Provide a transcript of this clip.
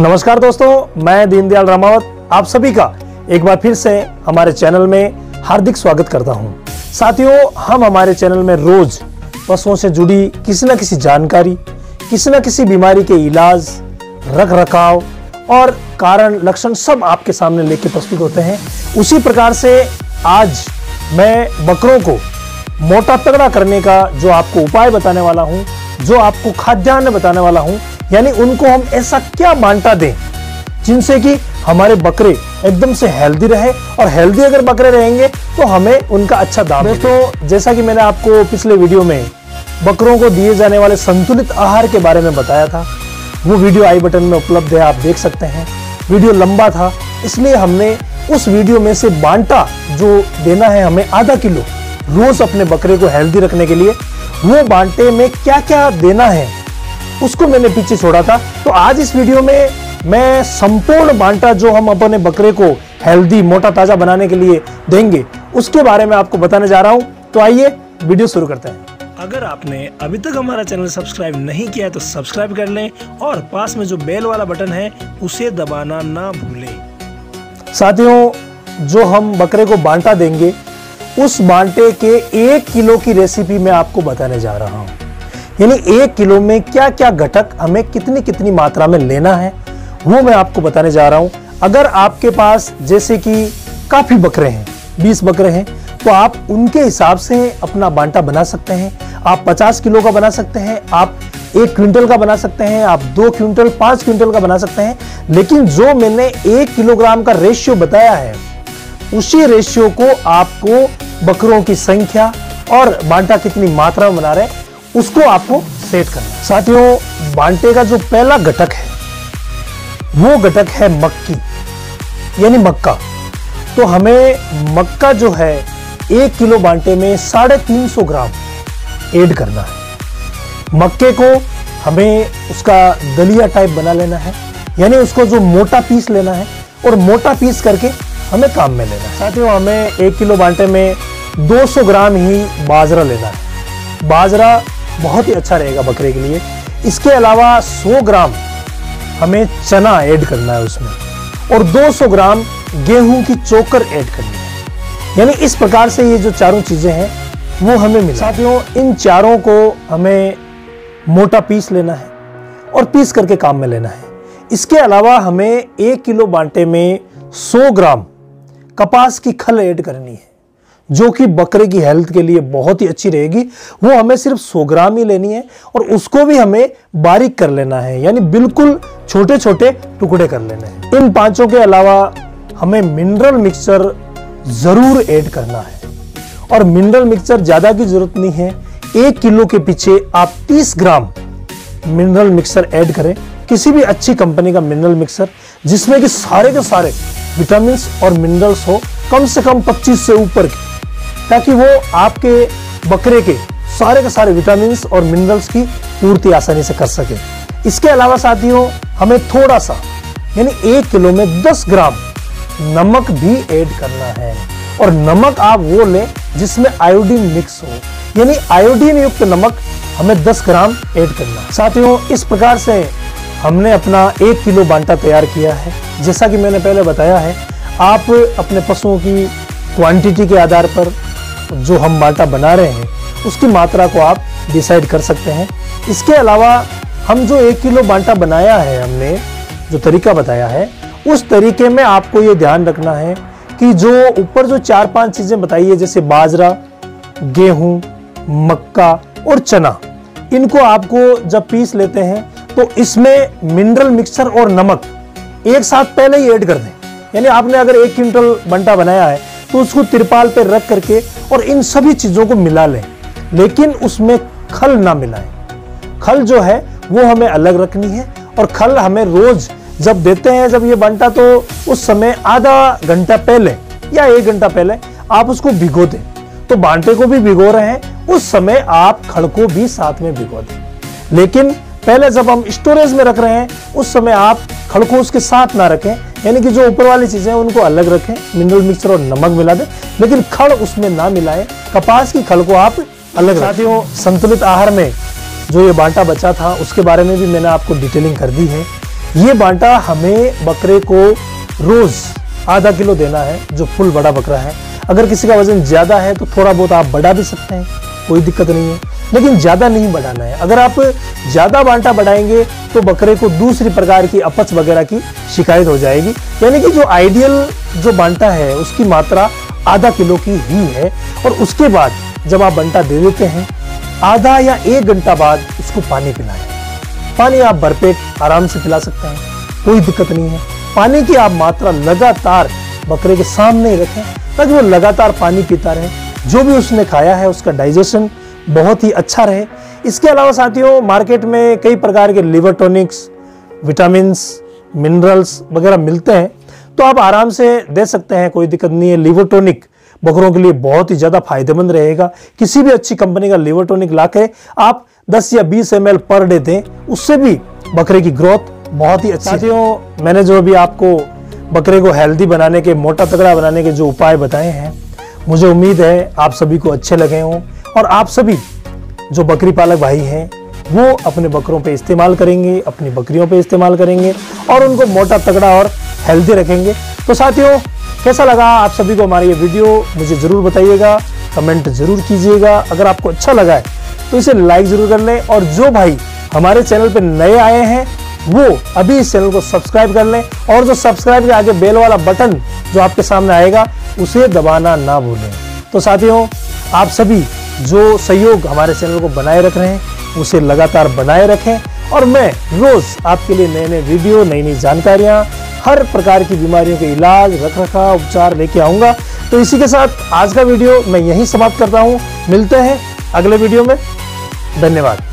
नमस्कार दोस्तों, मैं दीनदयाल रामावत, आप सभी का एक बार फिर से हमारे चैनल में हार्दिक स्वागत करता हूँ। साथियों, हम हमारे चैनल में रोज पशुओं से जुड़ी किसी न किसी जानकारी, किसी न किसी बीमारी के इलाज रख रखाव और कारण, लक्षण सब आपके सामने लेके प्रस्तुत होते हैं। उसी प्रकार से आज मैं बकरों को मोटा तगड़ा करने का जो आपको उपाय बताने वाला हूँ, जो आपको खाद्यान्न बताने वाला हूँ यानी उनको हम ऐसा क्या बांटा दें, जिनसे कि हमारे बकरे एकदम से हेल्दी रहे और हेल्दी अगर बकरे रहेंगे तो हमें उनका अच्छा दाम दोस्तों, जैसा कि मैंने आपको पिछले वीडियो में बकरों को दिए जाने वाले संतुलित आहार के बारे में बताया था, वो वीडियो आई बटन में उपलब्ध है, आप देख सकते हैं। वीडियो लंबा था, इसलिए हमने उस वीडियो में से बांटा जो देना है हमें आधा किलो रोज अपने बकरे को हेल्दी रखने के लिए, वो बांटे में क्या क्या देना है उसको मैंने पीछे छोड़ा था। तो आज इस वीडियो में मैं संपूर्ण बांटा जो हम अपने बकरे को हेल्दी मोटा ताज़ा बनाने के लिए देंगे उसके बारे में आपको बताने जा रहा हूँ। तो आइए वीडियो शुरू करते हैं। अगर आपने अभी तक हमारा चैनल सब्सक्राइब नहीं किया है तो सब्सक्राइब कर लें और पास में जो बेल वाला बटन है उसे दबाना ना भूलें। साथियों जो हम बकरे को बांटा देंगे उस बांटे के एक किलो की रेसिपी मैं आपको बताने जा रहा हूँ। यानी एक किलो में क्या क्या घटक हमें कितनी कितनी मात्रा में लेना है, वो मैं आपको बताने जा रहा हूँ। अगर आपके पास जैसे कि काफ़ी बकरे हैं, बीस बकरे हैं तो आप उनके हिसाब से अपना बांटा बना सकते हैं। आप 50 किलो का बना सकते हैं, आप एक क्विंटल का बना सकते हैं, आप दो क्विंटल, पाँच क्विंटल का बना सकते हैं। लेकिन जो मैंने एक किलोग्राम का रेशियो बताया है, उसी रेशियो को आपको बकरों की संख्या और बांटा कितनी मात्रा में बना रहे उसको आपको सेट करना साथियों, बांटे का जो पहला घटक है, वो घटक है मक्की, यानी मक्का। तो हमें मक्का जो है, एक किलो बांटे में साढ़े तीन सौ ग्राम ऐड करना है। मक्के को हमें उसका दलिया टाइप बना लेना है, यानी उसको जो मोटा पीस लेना है, और मोटा पीस करके हमें काम में लेना है। साथियों, हमें एक किलो बांटे में 200 ग्राम ही बाजरा लेना है। बाजरा बहुत ही अच्छा रहेगा बकरे के लिए। इसके अलावा 100 ग्राम हमें चना ऐड करना है उसमें और 200 ग्राम गेहूँ की चोकर ऐड करनी है। यानी इस प्रकार से ये जो चारों चीज़ें हैं, वो हमें मिला। साथियों, इन चारों को हमें मोटा पीस लेना है और पीस करके काम में लेना है। इसके अलावा हमें एक किलो बांटे में 100 ग्राम कपास की खल ऐड करनी है। जो कि बकरे की हेल्थ के लिए बहुत ही अच्छी रहेगी, वो हमें सिर्फ़ 100 ग्राम ही लेनी है और उसको भी हमें बारीक कर लेना है, यानी बिल्कुल छोटे छोटे टुकड़े कर लेने हैं। इन पाँचों के अलावा हमें मिनरल मिक्सचर ज़रूर ऐड करना है। और मिनरल मिक्सचर ज़्यादा की ज़रूरत नहीं है, एक किलो के पीछे आप 30 ग्राम मिनरल मिक्सर ऐड करें। किसी भी अच्छी कंपनी का मिनरल मिक्सर जिसमें कि सारे के सारे विटामिन और मिनरल्स हो, कम से कम 25 से ऊपर के। ताकि वो आपके बकरे के सारे के सारे विटामिन और मिनरल्स की पूर्ति आसानी से कर सके। इसके अलावा साथियों, हमें थोड़ा सा यानी एक किलो में 10 ग्राम नमक भी ऐड करना है। और नमक आप वो लें जिसमें आयोडीन मिक्स हो, यानी आयोडीन युक्त नमक हमें 10 ग्राम ऐड करना है। साथियों, इस प्रकार से हमने अपना एक किलो बांटा तैयार किया है। जैसा कि मैंने पहले बताया है, आप अपने पशुओं की क्वांटिटी के आधार पर जो हम बाटा बना रहे हैं, उसकी मात्रा को आप डिसाइड कर सकते हैं। इसके अलावा हम जो एक किलो बांटा बनाया है हमने, जो तरीका बताया है, उस तरीके में आपको ये ध्यान रखना है कि जो ऊपर जो चार पाँच चीज़ें बताई है, जैसे बाजरा, गेहूँ, मक्का और चना, इनको आपको जब पीस लेते हैं तो इसमें मिनरल मिक्सचर और नमक एक साथ पहले ही ऐड कर दें। यानी आपने अगर एक क्विंटल बंटा बनाया है तो उसको तिरपाल पर रख करके और इन सभी चीज़ों को मिला लें। लेकिन उसमें खल ना मिलाएँ। खल जो है, वो हमें अलग रखनी है और खल हमें रोज जब देते हैं, जब ये बनता तो उस समय आधा घंटा पहले या एक घंटा पहले आप उसको भिगो दें। तो बांटे को भी भिगो रहे हैं, उस समय आप खड़ को भी साथ में भिगो दें। लेकिन पहले जब हम स्टोरेज में रख रहे हैं, उस समय आप खड़ को उसके साथ ना रखें यानी कि जो ऊपर वाली चीज़ें हैं उनको अलग रखें मिनरल मिक्सर और नमक मिला दें लेकिन खड़ उसमें ना मिलाएँ। कपास की खड़ को आप अलग साथियों संतुलित आहार में जो ये बांटा बचा था उसके बारे में भी मैंने आपको डिटेलिंग कर दी है। ये बांटा हमें बकरे को रोज आधा किलो देना है जो फुल बड़ा बकरा है। अगर किसी का वज़न ज़्यादा है तो थोड़ा बहुत आप बढ़ा भी सकते हैं कोई दिक्कत नहीं है। लेकिन ज़्यादा नहीं बढ़ाना है। अगर आप ज़्यादा बांटा बढ़ाएँगे तो बकरे को दूसरी प्रकार की अपच वगैरह की शिकायत हो जाएगी। यानी कि जो आइडियल जो बांटा है, उसकी मात्रा आधा किलो की ही है। और उसके बाद जब आप बंटा दे देते हैं, आधा या एक घंटा बाद उसको पानी पिलाएँ। पानी आप भरपेट आराम से पिला सकते हैं, कोई दिक्कत नहीं है। पानी की आप मात्रा लगातार बकरे के सामने ही रखें, ताकि वो लगातार पानी पीता रहे। जो भी उसने खाया है, उसका डाइजेशन बहुत ही अच्छा रहे। इसके अलावा साथियों, मार्केट में कई प्रकार के लिवर टॉनिक्स विटामिन मिनरल्स वगैरह मिलते हैं। तो आप आराम से दे सकते हैं, कोई दिक्कत नहीं है। लिवर टॉनिक बकरों के लिए बहुत ही ज़्यादा फ़ायदेमंद रहेगा। किसी भी अच्छी कंपनी का लिवर टॉनिक ला आप 10 या 20 एम पर डे दें, उससे भी बकरे की ग्रोथ बहुत ही अच्छी साथियों, मैंने जो अभी आपको बकरे को हेल्दी बनाने के, मोटा तगड़ा बनाने के जो उपाय बताए हैं, मुझे उम्मीद है आप सभी को अच्छे लगे हों। और आप सभी जो बकरी पालक भाई हैं, वो अपने बकरों पे इस्तेमाल करेंगे, अपनी बकरियों पे इस्तेमाल करेंगे और उनको मोटा, तगड़ा और हेल्दी रखेंगे। तो साथियों, कैसा लगा आप सभी को हमारी ये वीडियो? मुझे ज़रूर बताइएगा कमेंट ज़रूर कीजिएगा। अगर आपको अच्छा लगा है तो इसे लाइक ज़रूर कर लें और जो भाई हमारे चैनल पर नए आए हैं, वो अभी इस चैनल को सब्सक्राइब कर लें और जो सब्सक्राइब के आगे बेल वाला बटन जो आपके सामने आएगा, उसे दबाना ना भूलें। तो साथियों, आप सभी जो सहयोग हमारे चैनल को बनाए रख रहे हैं, उसे लगातार बनाए रखें। और मैं रोज आपके लिए नए नए वीडियो नई नई जानकारियाँ, हर प्रकार की बीमारियों के इलाज रख रखा उपचार लेके आऊँगा। तो इसी के साथ आज का वीडियो मैं यहीं समाप्त करता हूँ। मिलते हैं अगले वीडियो में। धन्यवाद।